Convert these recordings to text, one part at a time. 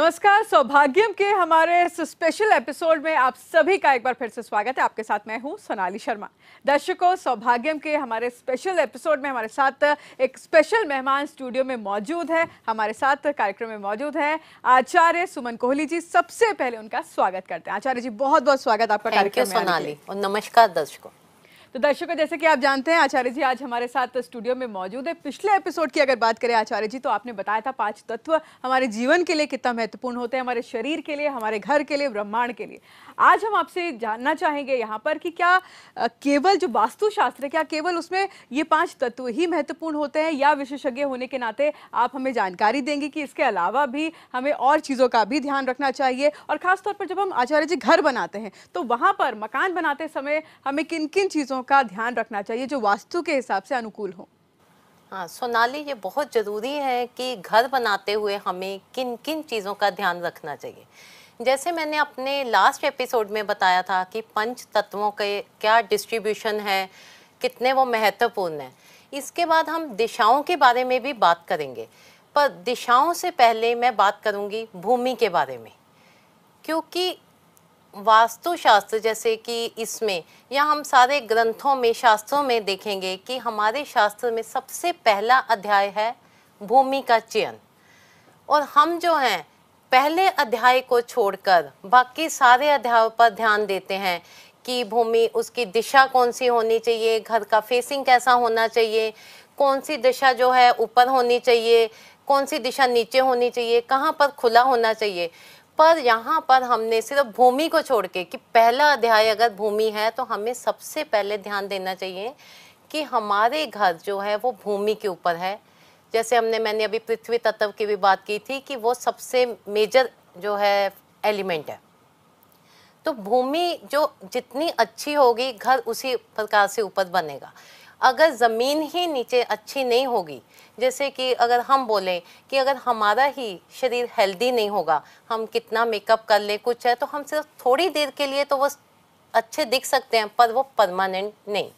नमस्कार सौभाग्यम के हमारे इस स्पेशल एपिसोड में आप सभी का एक बार फिर से स्वागत है। आपके साथ मैं हूँ सोनाली शर्मा। दर्शकों सौभाग्यम के हमारे स्पेशल एपिसोड में हमारे साथ एक स्पेशल मेहमान स्टूडियो में मौजूद है। हमारे साथ कार्यक्रम में मौजूद है आचार्य सुमन कोहली जी। सबसे पहले उनका स्वागत करते हैं। आचार्य जी बहुत बहुत स्वागत आपका कार्यक्रम सोनाली। और नमस्कार दर्शकों। तो दर्शकों, जैसे कि आप जानते हैं, आचार्य जी आज हमारे साथ स्टूडियो में मौजूद है। पिछले एपिसोड की अगर बात करें, आचार्य जी तो आपने बताया था पाँच तत्व हमारे जीवन के लिए कितना महत्वपूर्ण होते हैं, हमारे शरीर के लिए, हमारे घर के लिए, ब्रह्मांड के लिए। आज हम आपसे जानना चाहेंगे यहाँ पर कि क्या केवल जो वास्तुशास्त्र क्या केवल उसमें ये पाँच तत्व ही महत्वपूर्ण होते हैं, या विशेषज्ञ होने के नाते आप हमें जानकारी देंगे कि इसके अलावा भी हमें और चीज़ों का भी ध्यान रखना चाहिए। और खासतौर पर जब हम, आचार्य जी, घर बनाते हैं तो वहाँ पर, मकान बनाते समय हमें किन किन चीज़ों चीज़ों का ध्यान रखना चाहिए जो वास्तु के हिसाब से अनुकूल हो। हाँ सोनाली, ये बहुत ज़रूरी है कि घर बनाते हुए हमें किन किन चीज़ों का ध्यान रखना चाहिए। जैसे मैंने अपने लास्ट एपिसोड में बताया था कि पंच तत्वों के क्या डिस्ट्रीब्यूशन है, कितने वो महत्वपूर्ण हैं। इसके बाद हम दिशाओं के बारे में भी बात करेंगे। पर दिशाओं से पहले मैं बात करूँगी भूमि के बारे में। क्योंकि वास्तुशास्त्र, जैसे कि इसमें, या हम सारे ग्रंथों में, शास्त्रों में देखेंगे कि हमारे शास्त्र में सबसे पहला अध्याय है भूमि का चयन। और हम जो हैं, पहले अध्याय को छोड़कर बाकी सारे अध्यायों पर ध्यान देते हैं कि भूमि, उसकी दिशा कौन सी होनी चाहिए, घर का फेसिंग कैसा होना चाहिए, कौन सी दिशा जो है ऊपर होनी चाहिए, कौन सी दिशा नीचे होनी चाहिए, कहाँ पर खुला होना चाहिए। पर यहाँ पर हमने सिर्फ़ भूमि को छोड़ के कि पहला अध्याय अगर भूमि है तो हमें सबसे पहले ध्यान देना चाहिए कि हमारे घर जो है वो भूमि के ऊपर है। जैसे हमने, मैंने अभी पृथ्वी तत्व की भी बात की थी कि वो सबसे मेजर जो है एलिमेंट है। तो भूमि जो जितनी अच्छी होगी, घर उसी प्रकार से ऊपर बनेगा। अगर ज़मीन ही नीचे अच्छी नहीं होगी, जैसे कि अगर हम बोलें कि अगर हमारा ही शरीर हेल्दी नहीं होगा, हम कितना मेकअप कर ले, कुछ है तो हम सिर्फ़ थोड़ी देर के लिए तो वो अच्छे दिख सकते हैं, पर वो परमानेंट नहीं।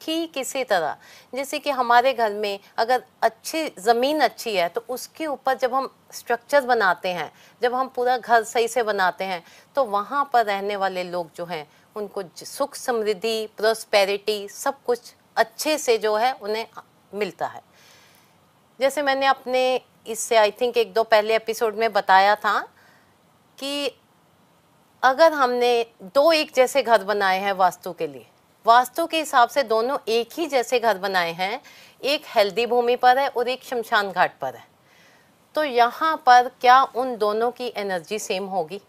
ठीक इसी तरह, जैसे कि हमारे घर में अगर अच्छी, ज़मीन अच्छी है तो उसके ऊपर जब हम स्ट्रक्चर बनाते हैं, जब हम पूरा घर सही से बनाते हैं तो वहाँ पर रहने वाले लोग जो हैं, उनको सुख समृद्धि प्रोस्पेरिटी सब कुछ अच्छे से जो है उन्हें मिलता है। जैसे मैंने अपने इससे आई थिंक एक दो पहले एपिसोड में बताया था कि अगर हमने दो एक जैसे घर बनाए हैं वास्तु के लिए, वास्तु के हिसाब से दोनों एक ही जैसे घर बनाए हैं, एक हेल्दी भूमि पर है और एक शमशान घाट पर है तो यहाँ पर क्या उन दोनों की एनर्जी सेम होगी?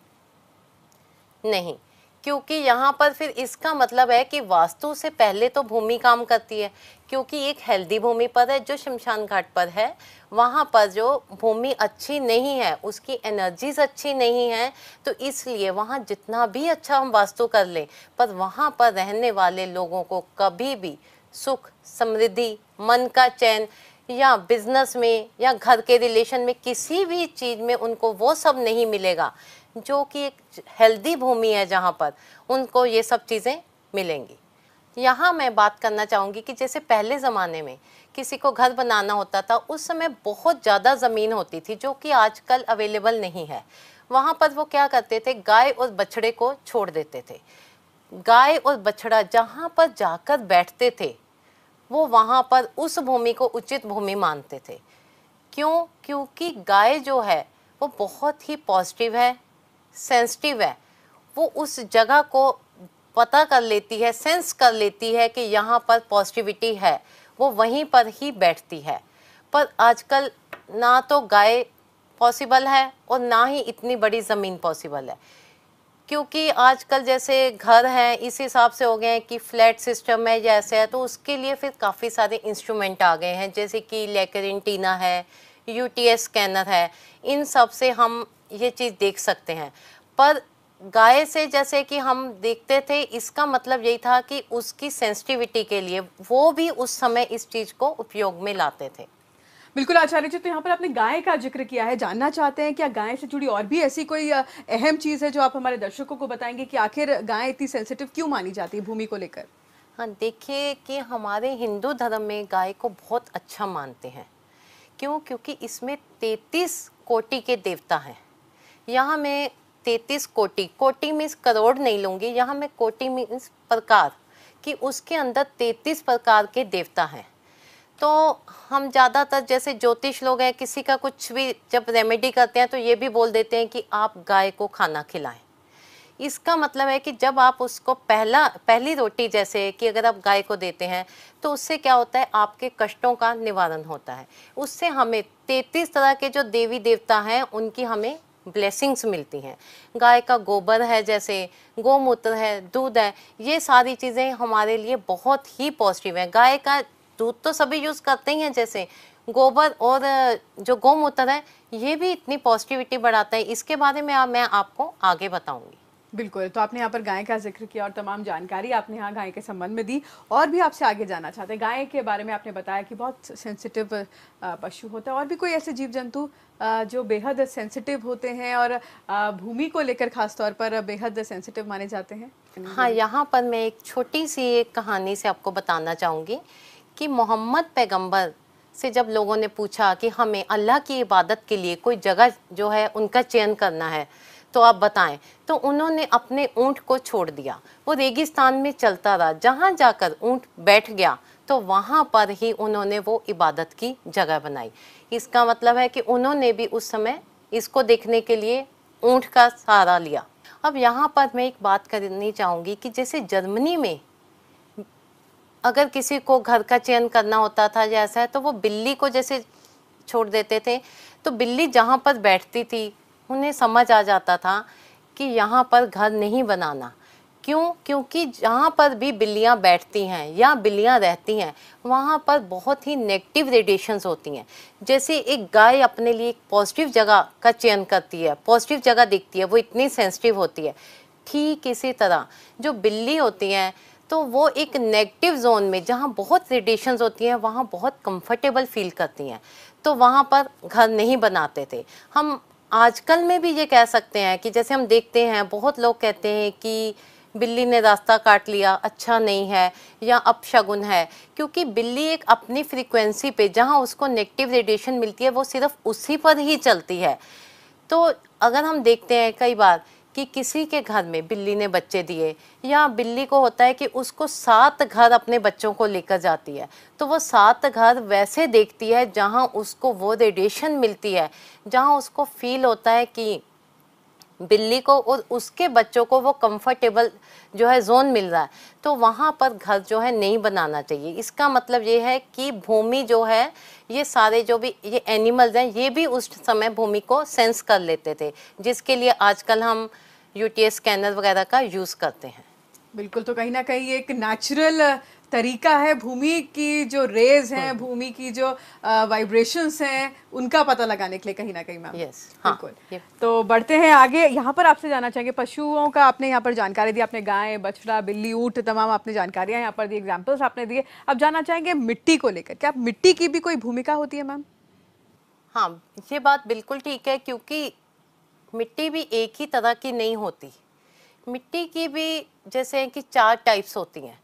नहीं। क्योंकि यहाँ पर फिर इसका मतलब है कि वास्तु से पहले तो भूमि काम करती है, क्योंकि एक हेल्दी भूमि पर है, जो शमशान घाट पर है, वहाँ पर जो भूमि अच्छी नहीं है, उसकी एनर्जीज अच्छी नहीं है तो इसलिए वहाँ जितना भी अच्छा हम वास्तु कर लें, पर वहाँ पर रहने वाले लोगों को कभी भी सुख, समृद्धि, मन का चैन या बिज़नेस में या घर के रिलेशन में किसी भी चीज़ में उनको वो सब नहीं मिलेगा, जो कि एक हेल्दी भूमि है जहाँ पर, उनको ये सब चीज़ें मिलेंगी। यहाँ मैं बात करना चाहूँगी कि जैसे पहले ज़माने में किसी को घर बनाना होता था, उस समय बहुत ज़्यादा ज़मीन होती थी, जो कि आजकल अवेलेबल नहीं है। वहाँ पर वो क्या करते थे, गाय और बछड़े को छोड़ देते थे। गाय और बछड़ा जहाँ पर जाकर बैठते थे वो वहाँ पर उस भूमि को उचित भूमि मानते थे। क्यों? क्योंकि गाय जो है, वो बहुत ही पॉजिटिव है सेंसिटिव है। वो उस जगह को पता कर लेती है सेंस कर लेती है कि यहाँ पर पॉजिटिविटी है। वो वहीं पर ही बैठती है। पर आजकल ना तो गाय पॉसिबल है और ना ही इतनी बड़ी ज़मीन पॉसिबल है। क्योंकि आजकल जैसे घर हैं, इस हिसाब से हो गए हैं कि फ्लैट सिस्टम है या ऐसे है तो उसके लिए फिर काफ़ी सारे इंस्ट्रूमेंट आ गए हैं, जैसे कि लेकरिन है यूटीएस स्कैनर है, इन सबसे हम ये चीज़ देख सकते हैं। पर गाय से जैसे कि हम देखते थे, इसका मतलब यही था कि उसकी सेंसिटिविटी के लिए वो भी उस समय इस चीज़ को उपयोग में लाते थे। बिल्कुल आचार्य जी तो यहाँ पर आपने गाय का ज़िक्र किया है। जानना चाहते हैं क्या गाय से जुड़ी और भी ऐसी कोई अहम चीज़ है जो आप हमारे दर्शकों को बताएँगे कि आखिर गाय इतनी सेंसिटिव क्यों मानी जाती है भूमि को लेकर? हाँ देखिए कि हमारे हिंदू धर्म में गाय को बहुत अच्छा मानते हैं। क्यों? क्योंकि इसमें तैतीस कोटि के देवता हैं। यहाँ मैं तैतीस कोटि कोटि मीन्स करोड़ नहीं लूँगी। यहाँ मैं कोटि मीन्स प्रकार, कि उसके अंदर तैतीस प्रकार के देवता हैं। तो हम ज़्यादातर जैसे ज्योतिष लोग हैं, किसी का कुछ भी जब रेमेडी करते हैं तो ये भी बोल देते हैं कि आप गाय को खाना खिलाएँ। इसका मतलब है कि जब आप उसको पहला, पहली रोटी जैसे कि अगर आप गाय को देते हैं तो उससे क्या होता है, आपके कष्टों का निवारण होता है। उससे हमें तैतीस तरह के जो देवी देवता हैं, उनकी हमें ब्लेसिंग्स मिलती हैं। गाय का गोबर है जैसे, गोमूत्र है, दूध है, ये सारी चीज़ें हमारे लिए बहुत ही पॉजिटिव हैं। गाय का दूध तो सभी यूज़ करते ही हैं जैसे। गोबर और जो गोमूत्र है ये भी इतनी पॉजिटिविटी बढ़ाता है। इसके बारे में मैं आपको आगे बताऊँगी। बिल्कुल तो आपने यहाँ पर गाय का ज़िक्र किया और तमाम जानकारी आपने यहाँ गाय के संबंध में दी। और भी आपसे आगे जाना चाहते हैं। गाय के बारे में आपने बताया कि बहुत सेंसिटिव पशु होता है। और भी कोई ऐसे जीव जंतु जो बेहद सेंसिटिव होते हैं और भूमि को लेकर खास तौर पर बेहद सेंसिटिव माने जाते हैं? हाँ यहाँ पर मैं एक छोटी सी एक कहानी से आपको बताना चाहूँगी। कि मोहम्मद पैगंबर से जब लोगों ने पूछा कि हमें अल्लाह की इबादत के लिए कोई जगह जो है उनका चयन करना है तो आप बताएँ। तो उन्होंने अपने ऊँट को छोड़ दिया। वो रेगिस्तान में चलता रहा। जहाँ जाकर ऊँट बैठ गया तो वहाँ पर ही उन्होंने वो इबादत की जगह बनाई। इसका मतलब है कि उन्होंने भी उस समय इसको देखने के लिए ऊँट का सहारा लिया। अब यहाँ पर मैं एक बात करनी चाहूँगी कि जैसे जर्मनी में अगर किसी को घर का चयन करना होता था जैसा है तो वो बिल्ली को जैसे छोड़ देते थे। तो बिल्ली जहाँ पर बैठती थी, उन्हें समझ आ जाता था कि यहाँ पर घर नहीं बनाना। क्यों? क्योंकि जहाँ पर भी बिल्लियाँ बैठती हैं या बिल्लियाँ रहती हैं, वहाँ पर बहुत ही नेगेटिव रेडिएशंस होती हैं। जैसे एक गाय अपने लिए एक पॉजिटिव जगह का चयन करती है पॉजिटिव जगह दिखती है, वो इतनी सेंसिटिव होती है। ठीक इसी तरह, जो बिल्ली होती हैं तो वो एक नेगेटिव जोन में जहाँ बहुत रेडिएशंस होती हैं, वहाँ बहुत कंफर्टेबल फील करती हैं। तो वहाँ पर घर नहीं बनाते थे। हम आजकल में भी ये कह सकते हैं कि जैसे हम देखते हैं, बहुत लोग कहते हैं कि बिल्ली ने रास्ता काट लिया अच्छा नहीं है या अपशगुन है। क्योंकि बिल्ली एक अपनी फ्रीक्वेंसी पे जहाँ उसको नेगेटिव रेडिएशन मिलती है, वो सिर्फ़ उसी पर ही चलती है। तो अगर हम देखते हैं कई बार कि किसी के घर में बिल्ली ने बच्चे दिए, या बिल्ली को होता है कि उसको सात घर अपने बच्चों को लेकर जाती है। तो वो सात घर वैसे देखती है जहाँ उसको वो रेडिएशन मिलती है, जहाँ उसको फील होता है कि बिल्ली को और उसके बच्चों को वो कंफर्टेबल जो है जोन मिल रहा है। तो वहाँ पर घर जो है नहीं बनाना चाहिए। इसका मतलब ये है कि भूमि जो है ये सारे जो भी, ये एनिमल्स हैं, ये भी उस समय भूमि को सेंस कर लेते थे, जिसके लिए आजकल हम यूटीएस स्कैनर वगैरह का यूज़ करते हैं। बिल्कुल तो कहीं ना कहीं एक नेचुरल तरीका है भूमि की जो रेज हैं हम्म। भूमि की जो वाइब्रेशंस हैं उनका पता लगाने के लिए कहीं ना कहीं मैम yes, हाँ, बिल्कुल। तो बढ़ते हैं आगे। यहाँ पर आपसे जाना चाहेंगे पशुओं का आपने यहाँ पर जानकारी दी आपने गाय बछड़ा बिल्ली ऊट तमाम आपने जानकारियाँ यहाँ पर दी एग्जाम्पल्स आपने दिए। अब जानना चाहेंगे मिट्टी को लेकर क्या मिट्टी की भी कोई भूमिका होती है मैम हाँ ये बात बिल्कुल ठीक है क्योंकि मिट्टी भी एक ही तरह की नहीं होती। मिट्टी की भी जैसे कि चार टाइप्स होती हैं।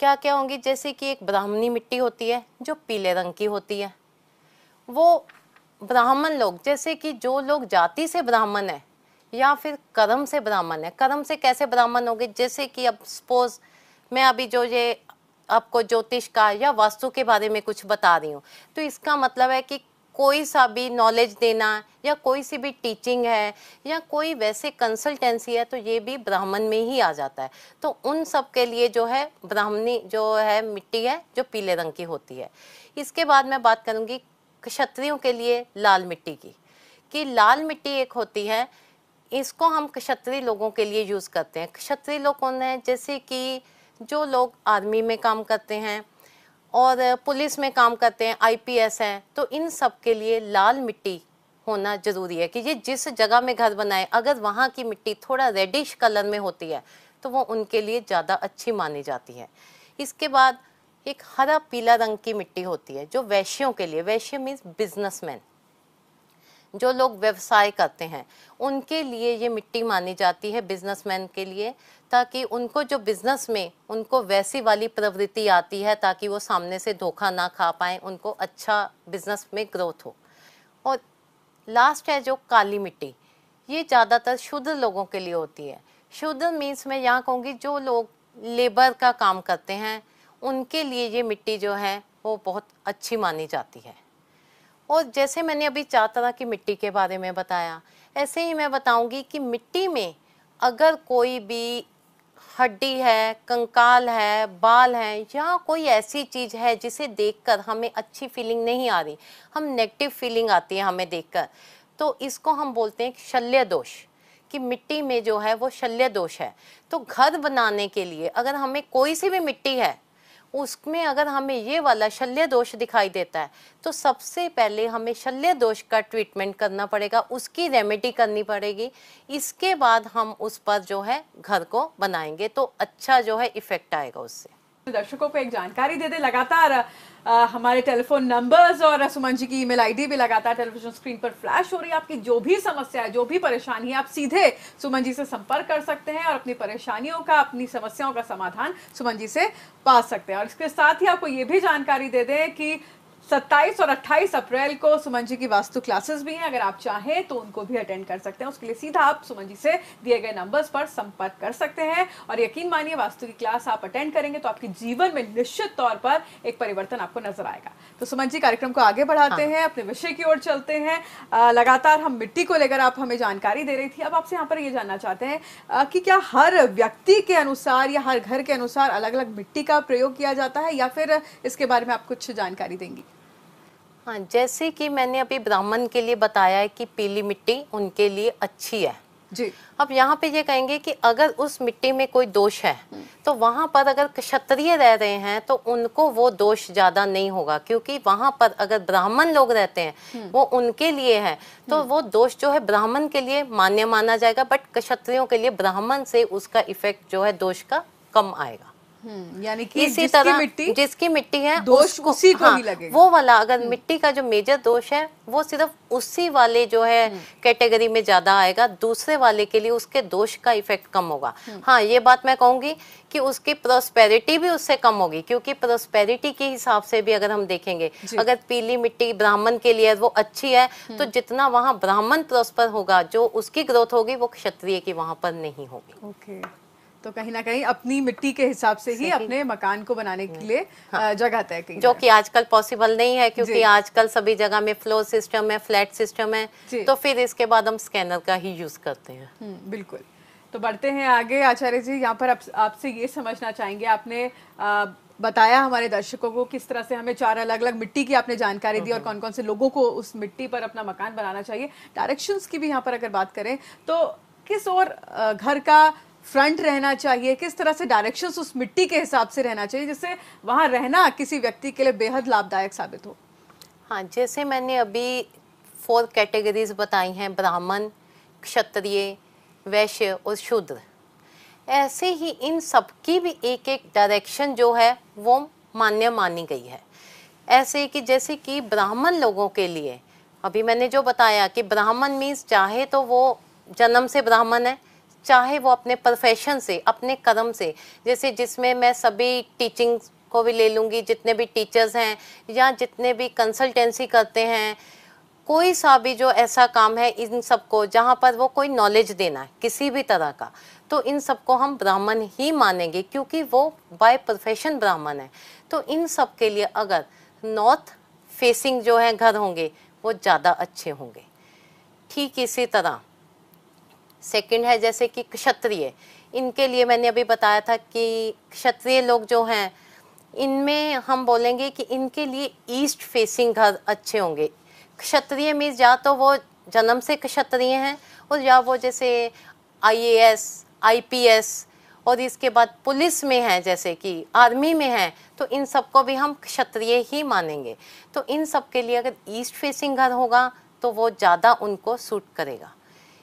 क्या क्या होंगी? जैसे कि एक ब्राह्मणी मिट्टी होती है, जो पीले रंग की होती है। वो ब्राह्मण लोग, जैसे कि जो लोग जाति से ब्राह्मण है, या फिर कर्म से ब्राह्मण है। कर्म से कैसे ब्राह्मण होंगे? जैसे कि अब सपोज़ मैं अभी जो ये आपको ज्योतिष का या वास्तु के बारे में कुछ बता रही हूँ तो इसका मतलब है कि कोई सा भी नॉलेज देना या कोई सी भी टीचिंग है या कोई वैसे कंसल्टेंसी है तो ये भी ब्राह्मण में ही आ जाता है। तो उन सब के लिए जो है, ब्राह्मणी जो है मिट्टी है, जो पीले रंग की होती है। इसके बाद मैं बात करूँगी क्षत्रियों के लिए लाल मिट्टी की। कि लाल मिट्टी एक होती है, इसको हम क्षत्रिय लोगों के लिए यूज़ करते हैं। क्षत्रिय लोग कौन है? जैसे कि जो लोग आर्मी में काम करते हैं और पुलिस में काम करते हैं आईपीएस हैं तो इन सब के लिए लाल मिट्टी होना ज़रूरी है कि ये जिस जगह में घर बनाए, अगर वहाँ की मिट्टी थोड़ा रेडिश कलर में होती है तो वो उनके लिए ज़्यादा अच्छी मानी जाती है। इसके बाद एक हरा पीला रंग की मिट्टी होती है, जो वैश्यों के लिए, वैश्य मीन्स बिजनेसमैन जो लोग व्यवसाय करते हैं, उनके लिए ये मिट्टी मानी जाती है बिजनेसमैन के लिए, ताकि उनको जो बिज़नेस में, उनको वैसी वाली प्रवृत्ति आती है, ताकि वो सामने से धोखा ना खा पाए, उनको अच्छा बिज़नेस में ग्रोथ हो। और लास्ट है जो काली मिट्टी, ये ज़्यादातर शुद्ध लोगों के लिए होती है। शुद्ध मीन्स मैं यहाँ कहूँगी जो लोग लेबर का काम करते हैं, उनके लिए ये मिट्टी जो है, वो बहुत अच्छी मानी जाती है। और जैसे मैंने अभी चार तरह की मिट्टी के बारे में बताया, ऐसे ही मैं बताऊँगी कि मिट्टी में अगर कोई भी हड्डी है, कंकाल है, बाल है या कोई ऐसी चीज़ है जिसे देखकर हमें अच्छी फीलिंग नहीं आ रही, हम नेगेटिव फीलिंग आती है हमें देखकर तो इसको हम बोलते हैं शल्य दोष, कि मिट्टी में जो है वो शल्य दोष है। तो घर बनाने के लिए अगर हमें कोई सी भी मिट्टी है उसमें अगर हमें ये वाला शल्य दोष दिखाई देता है तो सबसे पहले हमें शल्य दोष का ट्रीटमेंट करना पड़ेगा, उसकी रेमेडी करनी पड़ेगी। इसके बाद हम उस पर जो है घर को बनाएँगे तो अच्छा जो है इफ़ेक्ट आएगा उससे। दर्शकों को एक जानकारी दे दे। लगातार आ, हमारे टेलीफोन नंबर्स और सुमन जी की ईमेल आईडी भी लगातार टेलीविज़न स्क्रीन पर फ्लैश हो रही है। आपकी जो भी समस्या है जो भी परेशानी है आप सीधे सुमन जी से संपर्क कर सकते हैं और अपनी परेशानियों का अपनी समस्याओं का समाधान सुमन जी से पा सकते हैं। और इसके साथ ही आपको ये भी जानकारी दे दें कि 27 और 28 अप्रैल को सुमन जी की वास्तु क्लासेस भी हैं। अगर आप चाहें तो उनको भी अटेंड कर सकते हैं। उसके लिए सीधा आप सुमन जी से दिए गए नंबर्स पर संपर्क कर सकते हैं और यकीन मानिए वास्तु की क्लास आप अटेंड करेंगे तो आपके जीवन में निश्चित तौर पर एक परिवर्तन आपको नज़र आएगा। तो सुमन जी कार्यक्रम को आगे बढ़ाते हाँ। हैं अपने विषय की ओर चलते हैं। लगातार हम मिट्टी को लेकर आप हमें जानकारी दे रही थी। अब आपसे यहाँ पर ये जानना चाहते हैं कि क्या हर व्यक्ति के अनुसार या हर घर के अनुसार अलग अलग मिट्टी का प्रयोग किया जाता है या फिर इसके बारे में आप कुछ जानकारी देंगी? हाँ जैसे कि मैंने अभी ब्राह्मण के लिए बताया है कि पीली मिट्टी उनके लिए अच्छी है जी अब यहाँ पे ये कहेंगे कि अगर उस मिट्टी में कोई दोष है हम्म। तो वहाँ पर अगर क्षत्रिय रह रहे हैं तो उनको वो दोष ज़्यादा नहीं होगा क्योंकि वहाँ पर अगर ब्राह्मण लोग रहते हैं हम्म। वो उनके लिए है तो हम्म। वो दोष जो है ब्राह्मण के लिए मान्य माना जाएगा बट क्षत्रियों के लिए ब्राह्मण से उसका इफ़ेक्ट जो है दोष का कम आएगा यानी कि इसी तरह मिट्टी जिसकी मिट्टी है दोष उसको, उसी को हाँ, ही लगेगा। वो वाला अगर हम्म। मिट्टी का जो मेजर दोष है वो सिर्फ़ उसी वाले जो है कैटेगरी हम्म। में ज़्यादा आएगा दूसरे वाले के लिए उसके दोष का इफ़ेक्ट कम होगा। हाँ ये बात मैं कहूँगी कि उसकी प्रोस्पेरिटी भी उससे कम होगी क्योंकि प्रोस्पेरिटी के हिसाब से भी अगर हम देखेंगे अगर पीली मिट्टी ब्राह्मण के लिए वो अच्छी है तो जितना वहाँ ब्राह्मण प्रोस्पर होगा जो उसकी ग्रोथ होगी वो क्षत्रिय की वहाँ पर नहीं होगी। ओके तो कहीं ना कहीं अपनी मिट्टी के हिसाब से ही अपने मकान को बनाने के लिए हाँ। जगह तय की जो कि आजकल पॉसिबल नहीं है क्योंकि आजकल सभी जगह में फ्लोर सिस्टम है फ्लैट सिस्टम है तो फिर इसके बाद हम स्कैनर का ही यूज़ करते हैं। हम्म, बिल्कुल। तो बढ़ते हैं आगे। आचार्य जी यहाँ पर आपसे ये समझना चाहेंगे आपने आ, बताया हमारे दर्शकों को किस तरह से हमें चार अलग अलग मिट्टी की आपने जानकारी दी और कौन कौन से लोगों को उस मिट्टी पर अपना मकान बनाना चाहिए। डायरेक्शंस की भी यहाँ पर अगर बात करें तो किस और घर का फ्रंट रहना चाहिए, किस तरह से डायरेक्शंस उस मिट्टी के हिसाब से रहना चाहिए जिससे वहाँ रहना किसी व्यक्ति के लिए बेहद लाभदायक साबित हो? हाँ जैसे मैंने अभी फोर कैटेगरीज बताई हैं, ब्राह्मण, क्षत्रिय, वैश्य और शूद्र। ऐसे ही इन सबकी भी एक एक डायरेक्शन जो है, वो मान्य मानी गई है। ऐसे कि जैसे कि ब्राह्मण लोगों के लिए, अभी मैंने जो बताया कि ब्राह्मण मीन्स चाहे तो वो जन्म से ब्राह्मण है चाहे वो अपने प्रोफेशन से, अपने कर्म से, जैसे जिसमें मैं सभी टीचिंग को भी ले लूँगी, जितने भी टीचर्स हैं या जितने भी कंसल्टेंसी करते हैं, कोई सा भी जो ऐसा काम है इन सबको, जहाँ पर वो कोई नॉलेज देना है, किसी भी तरह का तो इन सबको हम ब्राह्मण ही मानेंगे, क्योंकि वो बाय प्रोफेशन ब्राह्मण है। तो इन सब के लिए अगर नॉर्थ फेसिंग जो है घर होंगे, वो ज़्यादा अच्छे होंगे। ठीक इसी तरह सेकंड है जैसे कि क्षत्रिय। इनके लिए मैंने अभी बताया था कि क्षत्रिय लोग जो हैं इनमें हम बोलेंगे कि इनके लिए ईस्ट फेसिंग घर अच्छे होंगे। क्षत्रिय मीन्स या तो वो जन्म से क्षत्रिय हैं और या वो जैसे आईएएस, आईपीएस और इसके बाद पुलिस में है जैसे कि आर्मी में है तो इन सबको भी हम क्षत्रिय ही मानेंगे। तो इन सब के लिए अगर ईस्ट फेसिंग घर होगा तो वो ज़्यादा उनको सूट करेगा।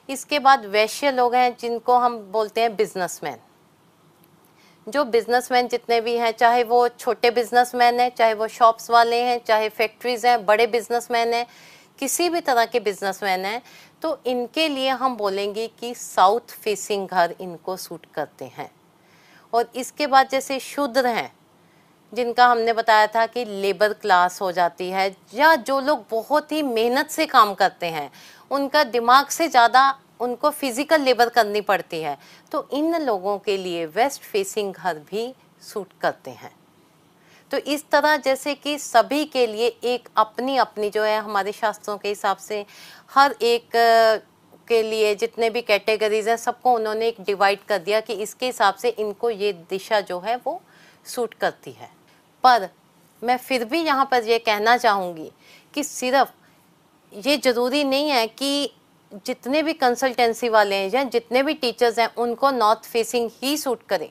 इसके बाद वैश्य लोग हैं जिनको हम बोलते हैं बिजनेसमैन जो बिजनेसमैन जितने भी हैं, चाहे वो छोटे बिजनेसमैन हैं, चाहे वो शॉप्स वाले हैं, चाहे फैक्ट्रीज हैं, बड़े बिजनेसमैन हैं, किसी भी तरह के बिजनेसमैन हैं तो इनके लिए हम बोलेंगे कि साउथ फेसिंग घर इनको सूट करते हैं। और इसके बाद जैसे शूद्र हैं, जिनका हमने बताया था कि लेबर क्लास हो जाती है, या जो लोग बहुत ही मेहनत से काम करते हैं उनका दिमाग से ज़्यादा उनको फ़िज़िकल लेबर करनी पड़ती है। तो इन लोगों के लिए वेस्ट फेसिंग घर भी सूट करते हैं। तो इस तरह जैसे कि सभी के लिए एक अपनी अपनी जो है हमारे शास्त्रों के हिसाब से हर एक के लिए जितने भी कैटेगरीज हैं सबको उन्होंने एक डिवाइड कर दिया कि इसके हिसाब से इनको ये दिशा जो है वो सूट करती है। पर मैं फिर भी यहाँ पर ये कहना चाहूँगी कि सिर्फ़ ये ज़रूरी नहीं है कि जितने भी कंसल्टेंसी वाले हैं या जितने भी टीचर्स हैं, उनको नॉर्थ फेसिंग ही सूट करें।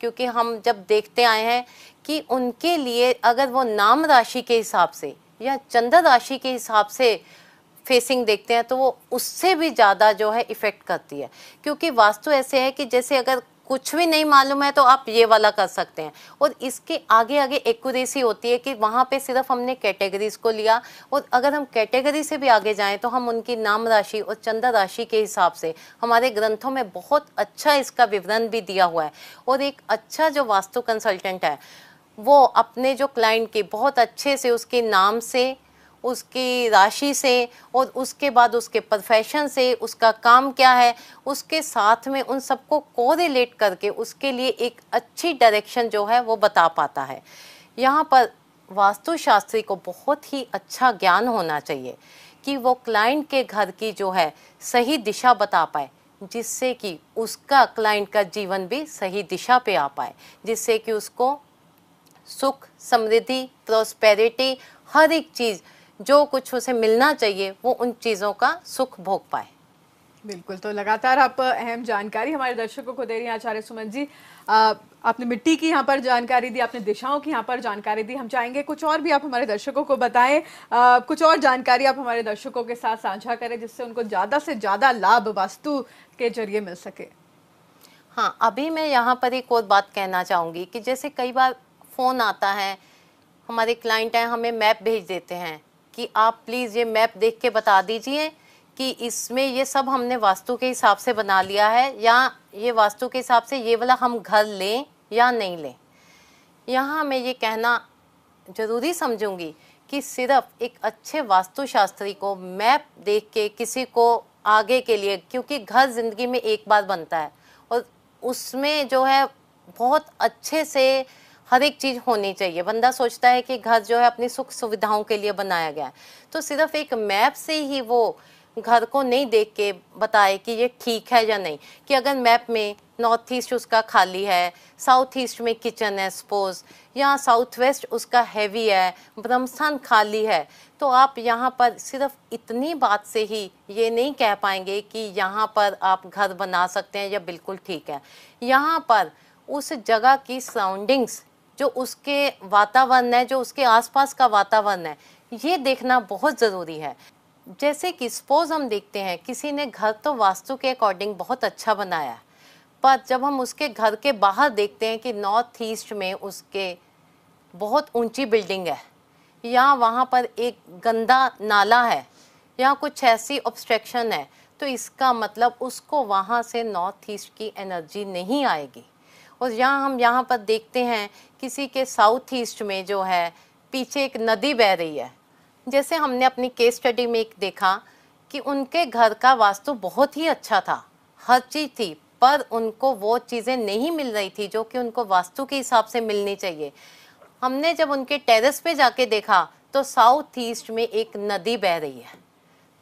क्योंकि हम जब देखते आए हैं कि उनके लिए अगर वो नाम राशि के हिसाब से या चंद्र राशि के हिसाब से फेसिंग देखते हैं तो वो उससे भी ज़्यादा जो है इफ़ेक्ट करती है। क्योंकि वास्तु ऐसे है कि जैसे अगर कुछ भी नहीं मालूम है तो आप ये वाला कर सकते हैं। और इसके आगे आगे एक्यूरेसी होती है कि वहाँ पे सिर्फ़ हमने कैटेगरीज को लिया। और अगर हम कैटेगरी से भी आगे जाएँ तो हम उनकी नाम राशि और चंदा राशि के हिसाब से हमारे ग्रंथों में बहुत अच्छा इसका विवरण भी दिया हुआ है। और एक अच्छा जो वास्तु कंसल्टेंट है, वो अपने जो क्लाइंट के बहुत अच्छे से उसके नाम से उसकी राशि से और उसके बाद उसके प्रोफेशन से उसका काम क्या है, उसके साथ में उन सबको कोरिलेट करके उसके लिए एक अच्छी डायरेक्शन जो है वो बता पाता है। यहाँ पर वास्तुशास्त्री को बहुत ही अच्छा ज्ञान होना चाहिए कि वो क्लाइंट के घर की जो है सही दिशा बता पाए, जिससे कि उसका क्लाइंट का जीवन भी सही दिशा पे आ पाए, जिससे कि उसको सुख, समृद्धि प्रोस्पेरिटी हर एक चीज़ जो कुछ उसे मिलना चाहिए वो उन चीज़ों का सुख भोग पाए। बिल्कुल तो लगातार आप अहम जानकारी हमारे दर्शकों को दे रही हैं आचार्य सुमन जी। आ, आपने मिट्टी की यहाँ पर जानकारी दी आपने दिशाओं की यहाँ पर जानकारी दी। हम चाहेंगे कुछ और भी आप हमारे दर्शकों को बताएँ। आ, कुछ और जानकारी आप हमारे दर्शकों के साथ साझा करें जिससे उनको ज़्यादा से ज़्यादा लाभ वास्तु के ज़रिए मिल सके। हाँ अभी मैं यहाँ पर एक और बात कहना चाहूँगी कि जैसे कई बार फ़ोन आता है हमारे क्लाइंट हैं हमें मैप भेज देते हैं। कि आप प्लीज़ ये मैप देख के बता दीजिए कि इसमें ये सब हमने वास्तु के हिसाब से बना लिया है या ये वास्तु के हिसाब से ये वाला हम घर लें या नहीं लें। यहाँ मैं ये कहना ज़रूरी समझूँगी कि सिर्फ़ एक अच्छे वास्तुशास्त्री को मैप देख के किसी को आगे के लिए, क्योंकि घर ज़िंदगी में एक बार बनता है और उसमें जो है बहुत अच्छे से हर एक चीज़ होनी चाहिए। बंदा सोचता है कि घर जो है अपनी सुख सुविधाओं के लिए बनाया गया है। तो सिर्फ़ एक मैप से ही वो घर को नहीं देख के बताए कि ये ठीक है या नहीं। कि अगर मैप में नॉर्थ ईस्ट उसका खाली है, साउथ ईस्ट में किचन है सपोज़ या साउथ वेस्ट उसका हैवी है, ब्रह्मस्थान खाली है तो आप यहाँ पर सिर्फ़ इतनी बात से ही ये नहीं कह पाएँगे कि यहाँ पर आप घर बना सकते हैं या बिल्कुल ठीक है। यहाँ पर उस जगह की सराउंडिंग्स जो उसके वातावरण है, जो उसके आसपास का वातावरण है, ये देखना बहुत ज़रूरी है। जैसे कि सपोज़ हम देखते हैं, किसी ने घर तो वास्तु के अकॉर्डिंग बहुत अच्छा बनाया पर जब हम उसके घर के बाहर देखते हैं कि नॉर्थ ईस्ट में उसके बहुत ऊँची बिल्डिंग है, या वहाँ पर एक गंदा नाला है, या कुछ ऐसी ऑब्स्ट्रक्शन है तो इसका मतलब उसको वहाँ से नॉर्थ ईस्ट की एनर्जी नहीं आएगी। और यहाँ हम यहाँ पर देखते हैं किसी के साउथ ईस्ट में जो है, पीछे एक नदी बह रही है। जैसे हमने अपनी केस स्टडी में एक देखा कि उनके घर का वास्तु बहुत ही अच्छा था। हर चीज़ थी, पर उनको वो चीज़ें नहीं मिल रही थी जो कि उनको वास्तु के हिसाब से मिलनी चाहिए। हमने जब उनके टेरेस पे जाके देखा तो साउथ ईस्ट में एक नदी बह रही है।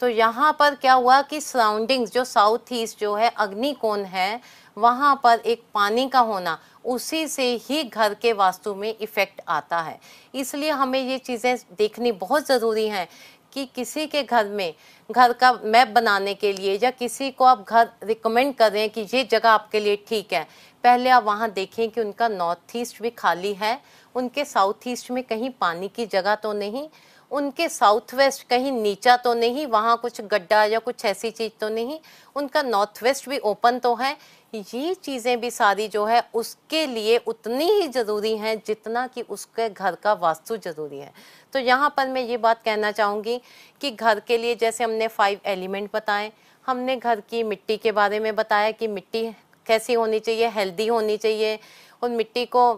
तो यहाँ पर क्या हुआ कि सराउंडिंग्स जो साउथ ईस्ट जो है, अग्निकोण है, वहाँ पर एक पानी का होना, उसी से ही घर के वास्तु में इफ़ेक्ट आता है। इसलिए हमें ये चीज़ें देखनी बहुत ज़रूरी हैं कि किसी के घर में, घर का मैप बनाने के लिए या किसी को आप घर रिकमेंड कर रहे हैं कि ये जगह आपके लिए ठीक है, पहले आप वहाँ देखें कि उनका नॉर्थ ईस्ट भी खाली है, उनके साउथ ईस्ट में कहीं पानी की जगह तो नहीं उनके साउथ वेस्ट कहीं नीचा तो नहीं, वहाँ कुछ गड्ढा या कुछ ऐसी चीज़ तो नहीं, उनका नॉर्थ वेस्ट भी ओपन तो है। ये चीज़ें भी सारी जो है, उसके लिए उतनी ही ज़रूरी हैं जितना कि उसके घर का वास्तु ज़रूरी है। तो यहाँ पर मैं ये बात कहना चाहूँगी कि घर के लिए जैसे हमने फाइव एलिमेंट बताए, हमने घर की मिट्टी के बारे में बताया कि मिट्टी कैसी होनी चाहिए हेल्दी होनी चाहिए। और मिट्टी को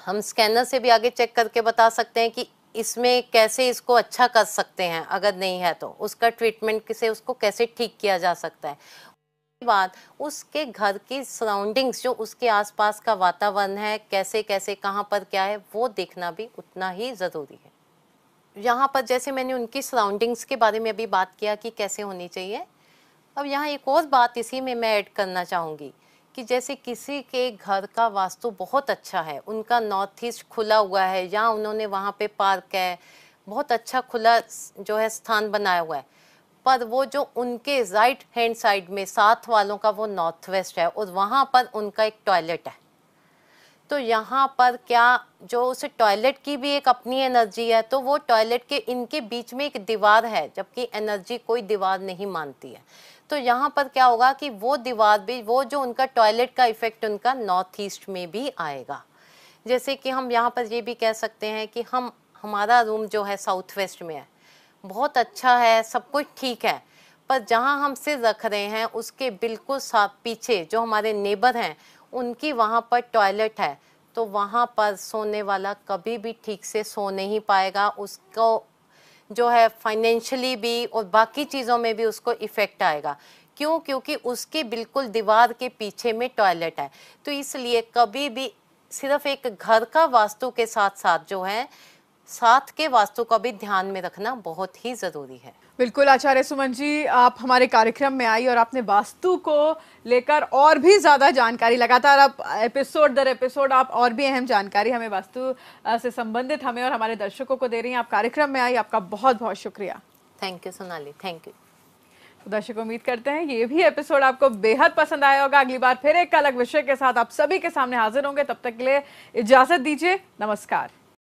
हम स्कैनर से भी आगे चेक करके बता सकते हैं कि इसमें कैसे इसको अच्छा कर सकते हैं, अगर नहीं है तो? उसका ट्रीटमेंट से उसको कैसे ठीक किया जा सकता है? बाद उसके घर की सराउंडिंग्स जो उसके आसपास का वातावरण है, कैसे कैसे, कहाँ पर क्या है, वो देखना भी उतना ही ज़रूरी है। यहाँ पर जैसे मैंने उनकी सराउंडिंग्स के बारे में अभी बात किया कि कैसे होनी चाहिए। अब यहाँ एक और बात इसी में मैं ऐड करना चाहूँगी। कि जैसे किसी के घर का वास्तु बहुत अच्छा है, उनका नॉर्थ ईस्ट खुला हुआ है, या उन्होंने वहाँ पे पार्क है, बहुत अच्छा खुला जो है स्थान बनाया हुआ है, पर वो जो उनके राइट हैंड साइड में साथ वालों का वो नॉर्थ वेस्ट है, और वहाँ पर उनका एक टॉयलेट है। तो यहाँ पर क्या जो उस टॉयलेट की भी एक अपनी एनर्जी है तो वो टॉयलेट के, इनके बीच में एक दीवार है, जबकि एनर्जी कोई दीवार नहीं मानती है। तो यहाँ पर क्या होगा कि वो दीवार भी, वो जो उनका टॉयलेट का इफ़ेक्ट उनका नॉर्थ ईस्ट में भी आएगा। जैसे कि हम यहाँ पर ये भी कह सकते हैं कि हम, हमारा रूम जो है साउथ वेस्ट में है। बहुत अच्छा है, सब कुछ ठीक है, पर जहाँ हम सिर रख रहे हैं, उसके बिल्कुल साफ़ पीछे जो हमारे नेबर हैं, उनकी वहाँ पर टॉयलेट है तो वहाँ पर सोने वाला कभी भी ठीक से सो नहीं पाएगा, उसको जो है फाइनेंशियली भी और बाकी चीज़ों में भी उसको इफ़ेक्ट आएगा। क्यों? क्योंकि उसके बिल्कुल दीवार के पीछे में टॉयलेट है। तो इसलिए कभी भी सिर्फ़ एक घर का वास्तु के साथ साथ जो है, साथ के वास्तु का भी ध्यान में रखना बहुत ही ज़रूरी है। बिल्कुल आचार्य सुमन जी आप हमारे कार्यक्रम में आई और आपने वास्तु को लेकर और भी ज़्यादा जानकारी लगातार आप एपिसोड दर एपिसोड आप और भी अहम जानकारी हमें वास्तु से संबंधित हमें और हमारे दर्शकों को दे रही हैं। आप कार्यक्रम में आई आपका बहुत बहुत शुक्रिया। Thank you Sonali thank you तो दर्शक उम्मीद करते हैं ये भी एपिसोड आपको बेहद पसंद आया होगा। अगली बार फिर एक अलग विषय के साथ आप सभी के सामने हाजिर होंगे। तब तक के लिए इजाज़त दीजिए। नमस्कार।